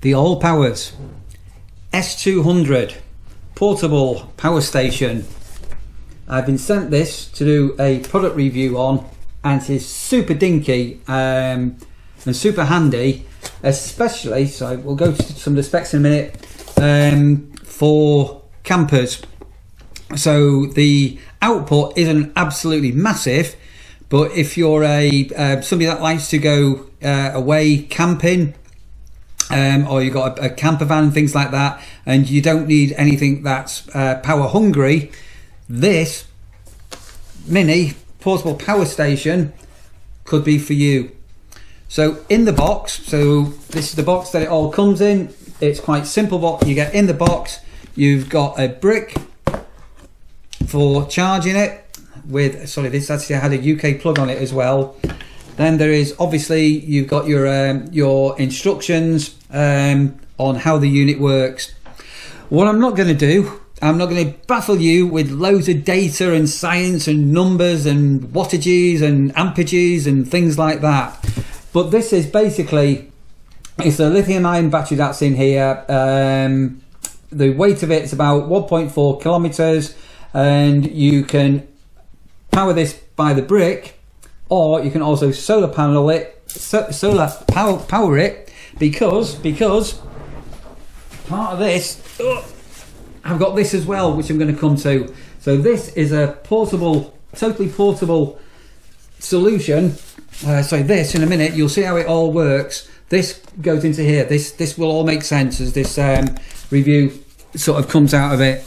the ALLPOWERS S200 portable power station. I've been sent this to do a product review on and it is super dinky um, and super handy especially so we'll go to some of the specs in a minute um, for campers so the output isn't absolutely massive but if you're a uh, somebody that likes to go uh, away camping um, or you've got a, a, camper van and things like that, and you don't need anything that's uh, power hungry, this mini portable power station could be for you. So in the box, so this is the box that it all comes in. It's quite simple box. You get in the box, you've got a brick for charging it with, sorry, this actually had a UK plug on it as well. Then there is obviously you've got your um, your instructions um, on how the unit works. What I'm not going to do, I'm not going to baffle you with loads of data and science and numbers and wattages and amperages and things like that. But this is basically it's a lithium ion battery that's in here. Um, the weight of it is about 1.4 kilometers, and you can power this by the brick or you can also solar panel it, so, solar power, power it, because because part of this, oh, I've got this as well, which I'm going to come to. So this is a portable, totally portable solution. Uh, so this in a minute, you'll see how it all works. This goes into here. This this will all make sense as this um, review sort of comes out of it.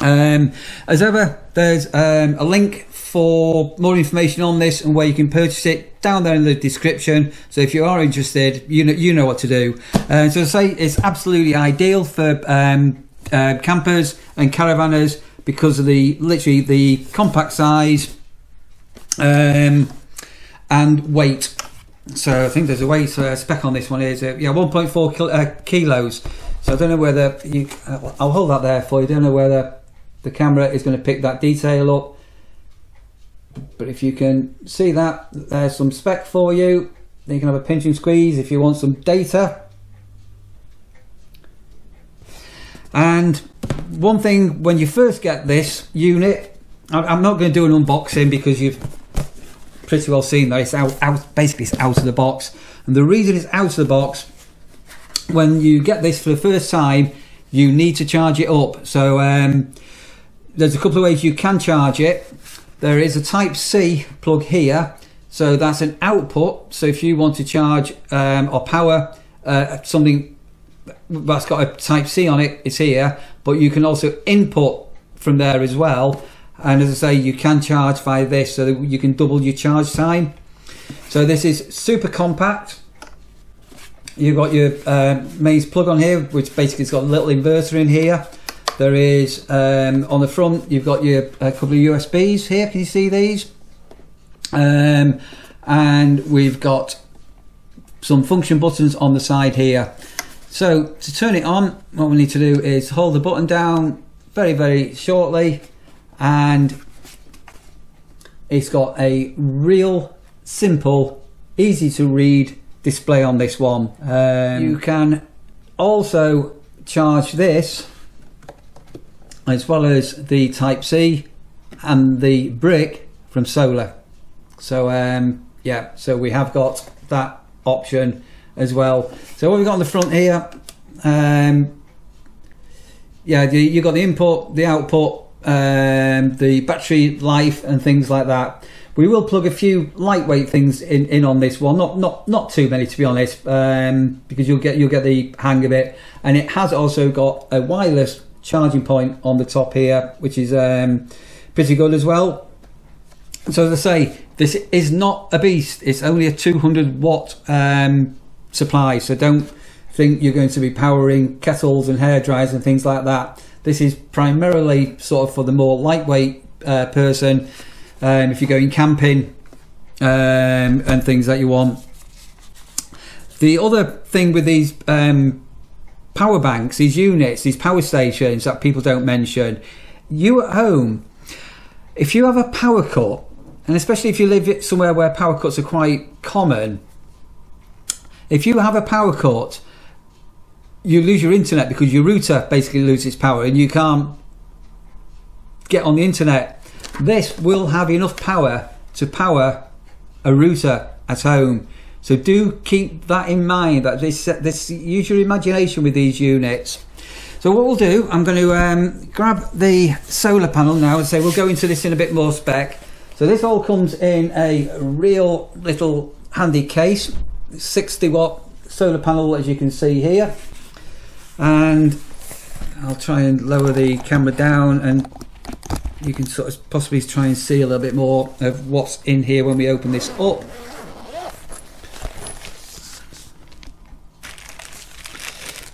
Um, as ever, there's um, a link for more information on this and where you can purchase it down there in the description. So if you are interested, you know you know what to do. Uh, so I say it's absolutely ideal for um, uh, campers and caravanners because of the literally the compact size um, and weight. So I think there's a weight uh, spec on this one is uh, yeah 1.4 kil uh, kilos. So I don't know whether you. I'll hold that there for you. Don't know whether the camera is going to pick that detail up but if you can see that, there's some spec for you. Then you can have a pinch and squeeze if you want some data. And one thing, when you first get this unit, I'm not going to do an unboxing because you've pretty well seen that it's out, out, basically it's out of the box. And the reason it's out of the box, when you get this for the first time, you need to charge it up. So um, there's a couple of ways you can charge it. There is a type C plug here. So that's an output. So if you want to charge um, or power uh, something that's got a type C on it, it's here. But you can also input from there as well. And as I say, you can charge via this so you can double your charge time. So this is super compact. You've got your uh, mains plug on here, which basically has got a little inverter in here. There is um, on the front. You've got your a couple of USBs here. Can you see these? Um, and we've got some function buttons on the side here. So to turn it on, what we need to do is hold the button down very, very shortly, and it's got a real simple, easy to read display on this one. Um, you can also charge this as well as the Type C and the brick from solar. So um, yeah, so we have got that option as well. So what we've got on the front here, um, yeah, you, you've got the input, the output, um, the battery life and things like that. We will plug a few lightweight things in, in on this one, not not not too many to be honest, um, because you'll get you'll get the hang of it. And it has also got a wireless charging point on the top here, which is um, pretty good as well. So as I say, this is not a beast. It's only a 200 watt um, supply. So don't think you're going to be powering kettles and hair dryers and things like that. This is primarily sort of for the more lightweight uh, person. Um, if you're going camping um, and things that you want. The other thing with these um, power banks, these units, these power stations that people don't mention. You at home, if you have a power cut, and especially if you live somewhere where power cuts are quite common, if you have a power cut, you lose your internet because your router basically loses power and you can't get on the internet. This will have enough power to power a router at home. So do keep that in mind. That this this use your imagination with these units. So what we'll do, I'm going to um, grab the solar panel now and say we'll go into this in a bit more spec. So this all comes in a real little handy case, 60 watt solar panel as you can see here. And I'll try and lower the camera down and you can sort of possibly try and see a little bit more of what's in here when we open this up.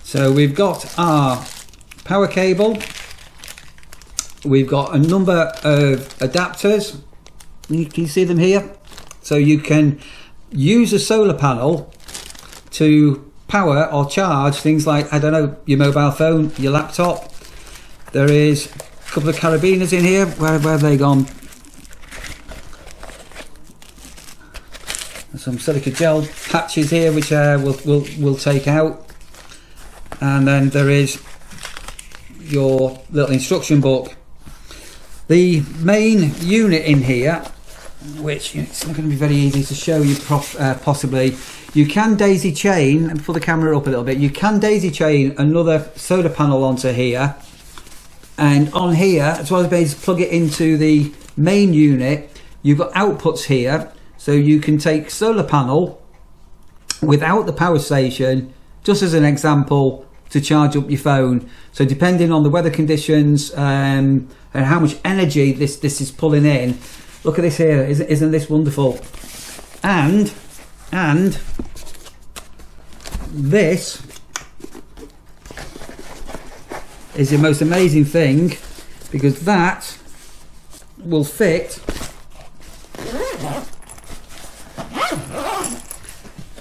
So we've got our power cable. We've got a number of adapters. You can see them here. So you can use a solar panel to power or charge things like, I don't know, your mobile phone, your laptop. There is a couple of carabiners in here. Where, where have they gone? Some silica gel patches here, which uh, we'll, we'll, we'll take out. And then there is your little instruction book. The main unit in here, which it's not going to be very easy to show you uh, possibly, you can daisy chain, and pull the camera up a little bit, you can daisy chain another solar panel onto here, and on here, as well as being to plug it into the main unit, you've got outputs here, so you can take solar panel without the power station, just as an example, to charge up your phone. So depending on the weather conditions um, and how much energy this this is pulling in, look at this here. Isn't, isn't this wonderful? And and this is the most amazing thing because that will fit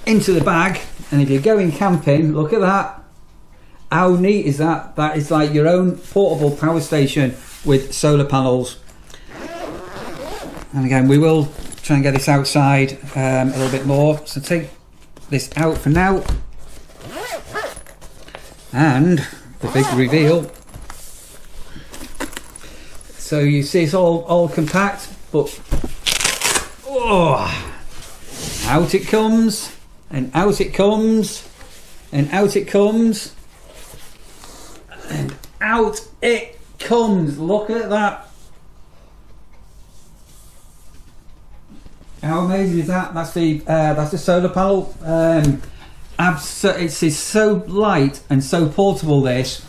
into the bag and if you're going camping look at that how neat is that? That is like your own portable power station with solar panels. And again, we will try and get this outside um, a little bit more. So take this out for now. And the big reveal. So you see it's all, all compact, but oh, out it comes, and out it comes, and out it comes out it comes. Look at that. How amazing is that? That's the uh, that's the solar panel. Um, it's, it's so light and so portable. This,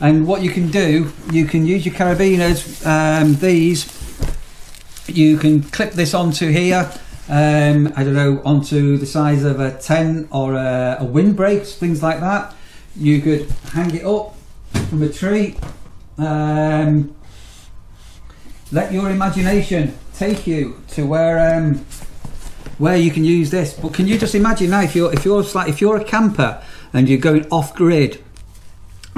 and what you can do, you can use your carabiners. Um, these, you can clip this onto here. Um, I don't know, onto the size of a tent or a, a windbreak, things like that. You could hang it up from a tree. Um, let your imagination take you to where um, where you can use this. But can you just imagine now if you're if you're like if you're a camper and you're going off grid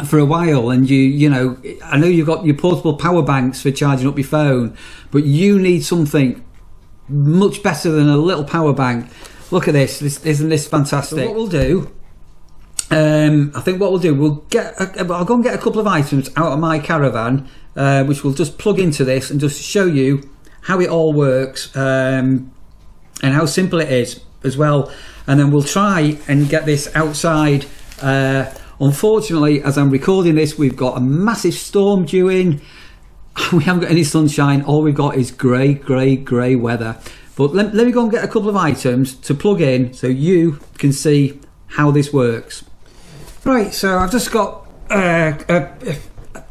for a while and you you know I know you've got your portable power banks for charging up your phone, but you need something much better than a little power bank. Look at this. this isn't this fantastic? So what we'll do um, I think what we'll do, we'll get. A, I'll go and get a couple of items out of my caravan, uh, which we'll just plug into this and just show you how it all works um, and how simple it is as well. And then we'll try and get this outside. Uh, unfortunately, as I'm recording this, we've got a massive storm due in. We haven't got any sunshine. All we've got is grey, grey, grey weather. But let, let me go and get a couple of items to plug in so you can see how this works. Right, so I've just got uh, a,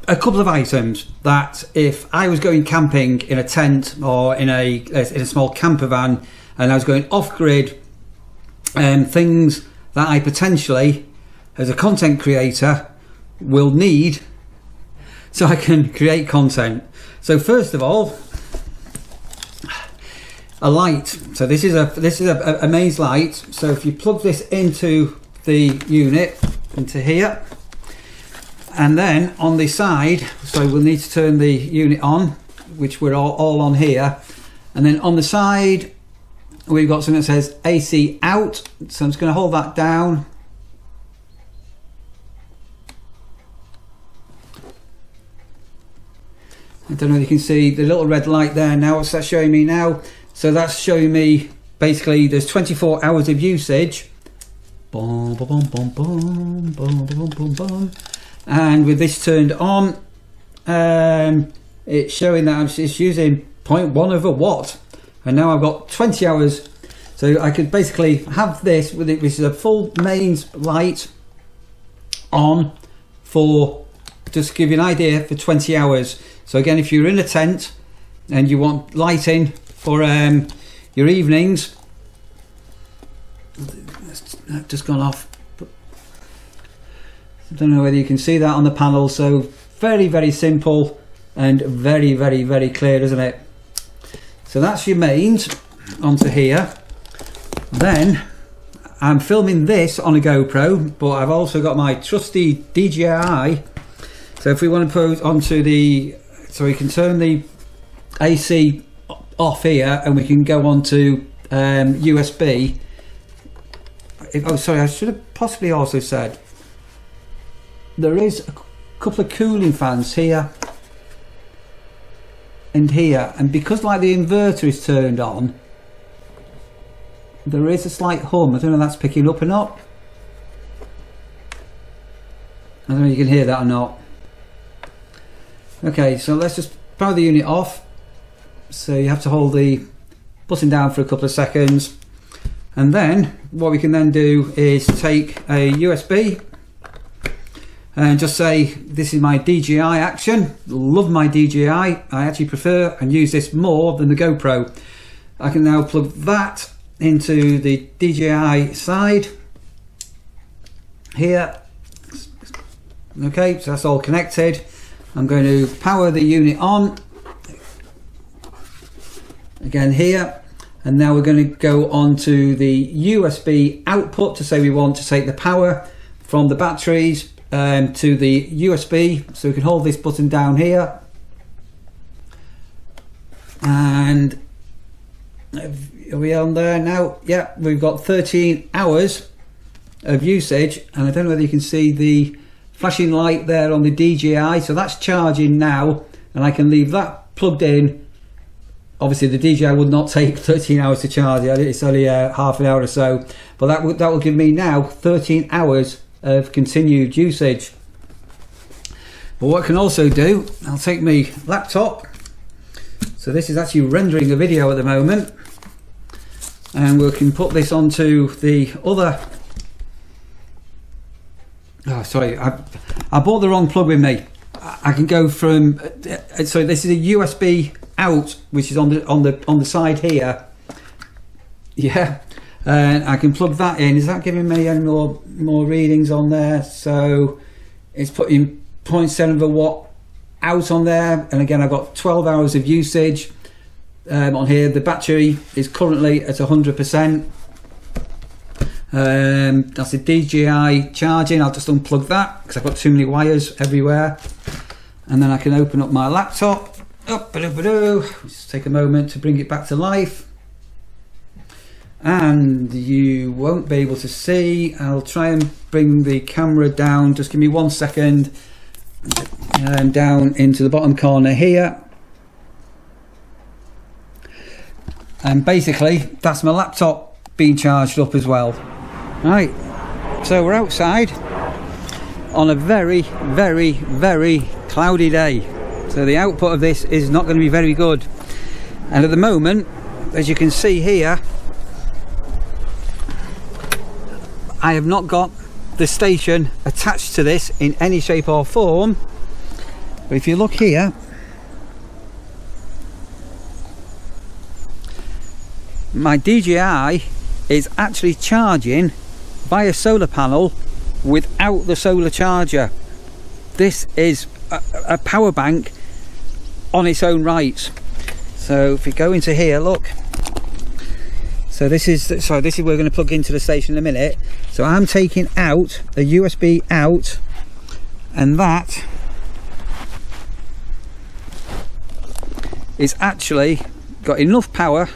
a, couple of items that if I was going camping in a tent or in a, in a small camper van and I was going off grid, um, things that I potentially, as a content creator, will need so I can create content. So first of all, a light. So this is a this is a, a mains light. So if you plug this into the unit, into here. And then on the side so we'll need to turn the unit on which we're all, all on here. And then on the side we've got something that says AC out. So I'm just going to hold that down. I don't know if you can see the little red light there now. What's that showing me now? So that's showing me basically there's 24 hours of usage. Boom, boom, boom, boom, boom, boom, boom, boom. And with this turned on, um, it's showing that it's using 0.1 of a watt. And now I've got 20 hours. So I could basically have this with it, which is a full mains light on for just give you an idea for 20 hours. So again, if you're in a tent and you want lighting for um, your evenings, just gone off. I don't know whether you can see that on the panel. So very, very simple and very, very, very clear, isn't it? So that's your mains onto here. Then I'm filming this on a GoPro, but I've also got my trusty DJI. So if we want to put onto the so we can turn the AC off here and we can go on to um, USB. Oh, sorry, I should have possibly also said there is a couple of cooling fans here and here, and because like the inverter is turned on, there is a slight hum. I don't know if that's picking up or not. I don't know if you can hear that or not. Okay, so let's just power the unit off. So you have to hold the button down for a couple of seconds. And then what we can then do is take a USB and just say this is my DJI action. Love my DJI. I actually prefer and use this more than the GoPro. I can now plug that into the DJI side here. Okay, so that's all connected. I'm going to power the unit on again here and now we're going to go on to the USB output to say we want to take the power from the batteries um, to the USB so we can hold this button down here. And are we on there now? Yeah we've got 13 hours of usage. And I don't know whether you can see the flashing light there on the DJI so that's charging now. And I can leave that plugged in obviously the DJI would not take 13 hours to charge. It's only uh, half an hour or so. But that will, that will give me now 13 hours of continued usage. But what I can also do I'll take my laptop. So this is actually rendering a video at the moment. And we can put this onto the other Oh, sorry, I, I bought the wrong plug with me. I can go from uh, so this is a USB out, which is on the on the on the side here. Yeah, and I can plug that in. Is that giving me any more more readings on there? So it's putting 0.7 of a watt out on there, and again I've got 12 hours of usage um, on here. The battery is currently at 100 percent um, that's the DJI charging. I'll just unplug that because I've got too many wires everywhere. And then I can open up my laptop. Up, Just take a moment to bring it back to life. And you won't be able to see. I'll try and bring the camera down. Just give me one second. And down into the bottom corner here. And basically, that's my laptop being charged up as well. Right, so we're outside on a very, very, very cloudy day. So the output of this is not going to be very good. And at the moment, as you can see here, I have not got the station attached to this in any shape or form. But if you look here, my DJI is actually charging by a solar panel without the solar charger. This is a, a power bank on its own right. So if we go into here, look. So this is so this is we're going to plug into the station in a minute. So I'm taking out the USB out, and that is actually got enough power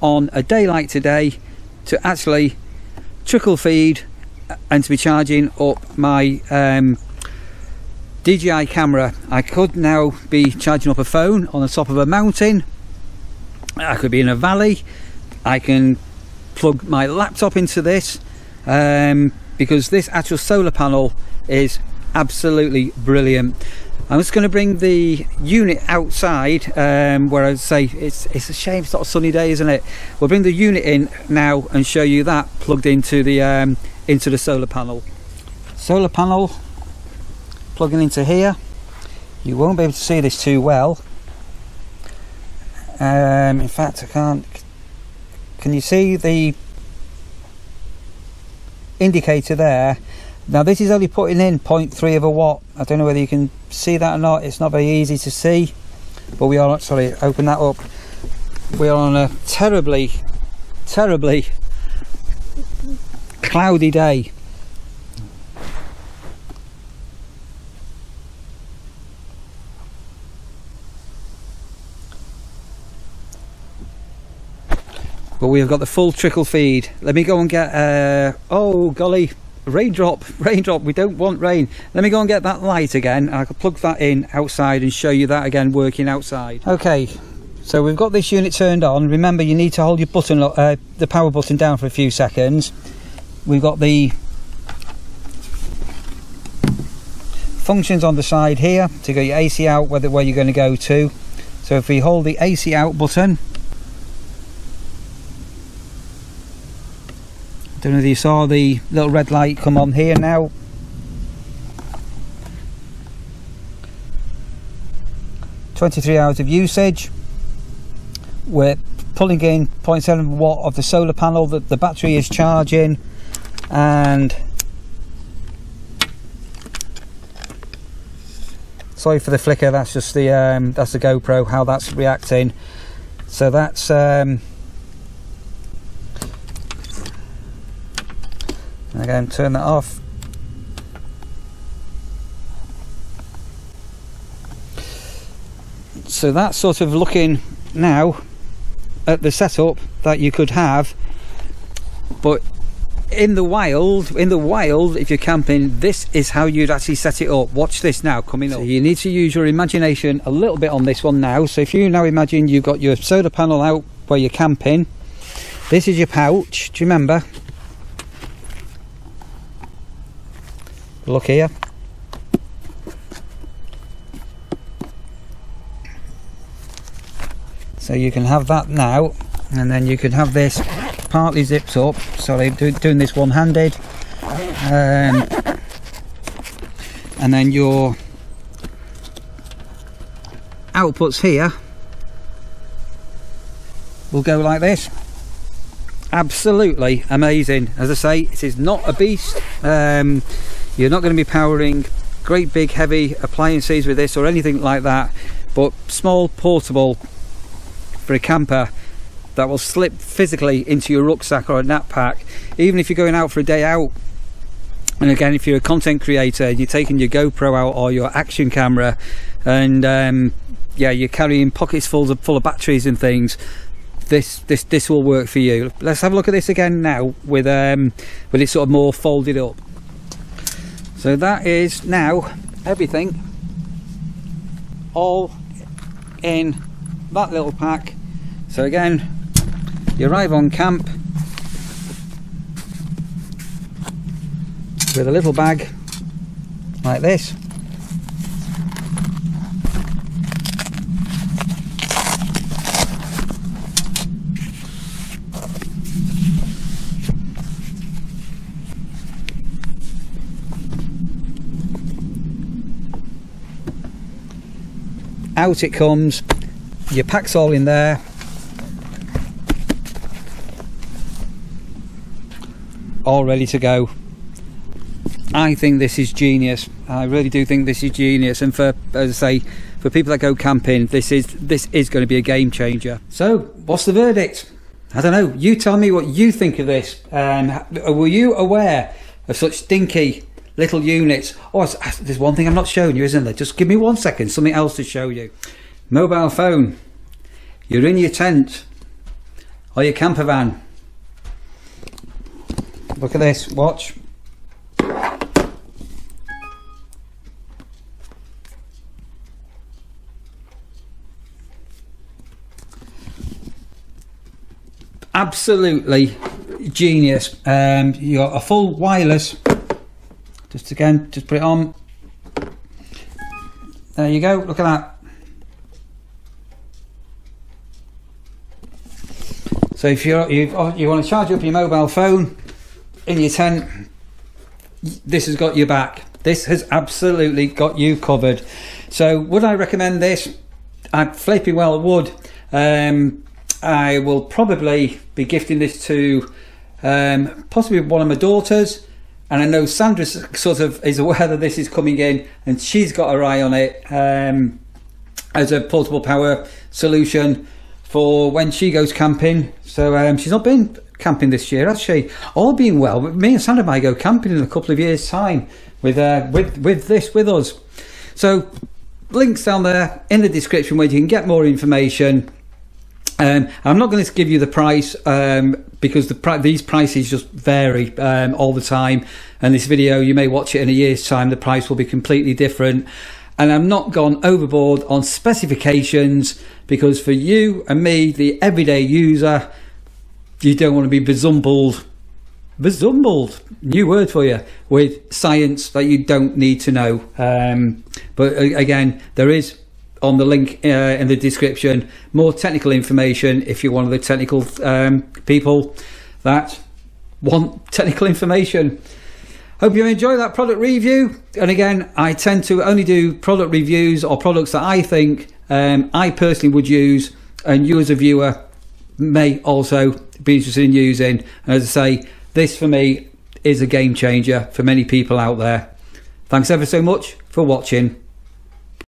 on a day like today to actually trickle feed and to be charging up my um, DJI camera. I could now be charging up a phone on the top of a mountain. I could be in a valley. I can plug my laptop into this um, because this actual solar panel is absolutely brilliant. I'm just going to bring the unit outside um, where I'd say it's it's a shame it's not a sunny day isn't it we'll bring the unit in now and show you that plugged into the um, into the solar panel solar panel plugging into here. You won't be able to see this too well. Um, in fact I can't can you see the indicator there? Now this is only putting in 0.3 of a watt. I don't know whether you can see that or not. It's not very easy to see but we are sorry open that up. We are on a terribly terribly cloudy day but we have got the full trickle feed. Let me go and get uh, oh golly raindrop raindrop we don't want rain. Let me go and get that light again I can plug that in outside and show you that again working outside. Okay so we've got this unit turned on. Remember you need to hold your button uh, the power button down for a few seconds. We've got the functions on the side here to get your AC out whether where you're going to go to. So if we hold the AC out button Don't know if you saw the little red light come on here now. Twenty-three hours of usage. We're pulling in 0.7 watt of the solar panel that the battery is charging, and sorry for the flicker. That's just the um, that's the GoPro how that's reacting. So that's. Um, again turn that off. So that's sort of looking now at the setup that you could have. But in the wild in the wild if you're camping this is how you'd actually set it up. Watch this now coming up. so you need to use your imagination a little bit on this one now. So if you now imagine you've got your solar panel out where you're camping this is your pouch. Do you remember look here. So you can have that now and then you can have this partly zipped up. Sorry do, doing this one-handed. Um, and then your outputs here will go like this. Absolutely amazing. As I say it is not a beast. Um, you're not going to be powering great big heavy appliances with this or anything like that but small portable for a camper that will slip physically into your rucksack or a knappack. Even if you're going out for a day out and again if you're a content creator you're taking your GoPro out or your action camera and um, yeah you're carrying pockets full of full of batteries and things this this this will work for you. Let's have a look at this again now with um with it sort of more folded up so that is now everything. All in that little pack. So again you arrive on camp with a little bag like this out it comes. Your pack's all in there. All ready to go. I think this is genius. I really do think this is genius. And for as I say for people that go camping this is this is going to be a game changer. So what's the verdict? I don't know. You tell me what you think of this. And uh, were you aware of such dinky little units. Oh, there's one thing I'm not showing you, isn't there? Just give me one second, something else to show you. Mobile phone. You're in your tent or your camper van. Look at this, watch. Absolutely genius. Um, you got a full wireless just again, just put it on. There you go. Look at that. So if you're, you you want to charge up your mobile phone in your tent, this has got your back. This has absolutely got you covered. So would I recommend this? I flipping well would. Um, I will probably be gifting this to um, possibly one of my daughters. And I know Sandra sort of is aware that this is coming in, and she's got her eye on it um, as a portable power solution for when she goes camping. So um, she's not been camping this year, has she? All being well, But me and Sandra might go camping in a couple of years' time with uh, with with this with us. So links down there in the description where you can get more information. Um, I'm not going to give you the price um, because the these prices just vary um, all the time. And this video, you may watch it in a year's time, the price will be completely different and I'm not gone overboard on specifications because for you and me, the everyday user, you don't want to be bezumbled, bezumbled, new word for you, with science that you don't need to know. Um, but again, there is on the link uh, in the description more technical information if you're one of the technical um, people that want technical information. Hope you enjoy that product review. And again, I tend to only do product reviews or products that I think um, I personally would use, and you as a viewer may also be interested in using. And as I say, this for me is a game changer for many people out there. Thanks ever so much for watching.